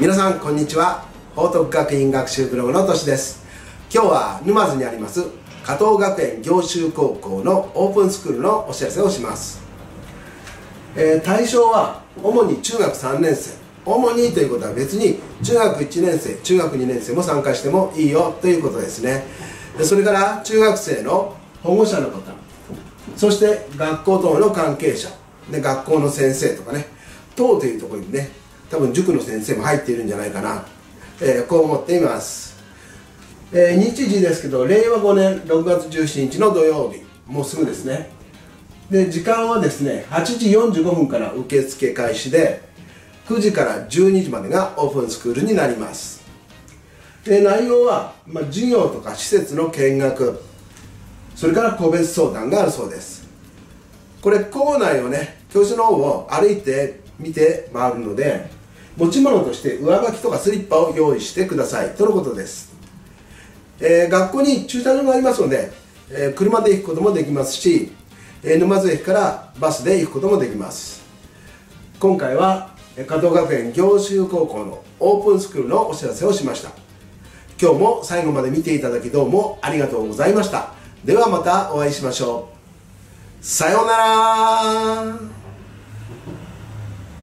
皆さんこんにちは。報徳学院学習ブログのとしです。今日は沼津にあります加藤学園行修高校のオープンスクールのお知らせをします、えー、対象は主に中学3年生。主にということは別に中学1年生中学2年生も参加してもいいよということですね。でそれから中学生の保護者の方。そして学校等の関係者。で学校の先生とかね。等というところにね多分塾の先生も入っているんじゃないかな、えー、こう思っています、えー、日時ですけど令和5年6月17日の土曜日。もうすぐですね。で時間はですね8時45分から受付開始で9時から12時までがオープンスクールになります。で内容は、まあ、授業とか施設の見学それから個別相談があるそうです。これ校内をね教室の方を歩いて見て回るので持ち物として上履きとかスリッパを用意してくださいとのことです、えー、学校に駐車場がありますので、えー、車で行くこともできますし、えー、沼津駅からバスで行くこともできます。今回は加藤学園行修高校のオープンスクールのお知らせをしました。今日も最後まで見ていただきどうもありがとうございました。ではまたお会いしましょう。さようなら。